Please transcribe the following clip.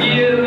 You.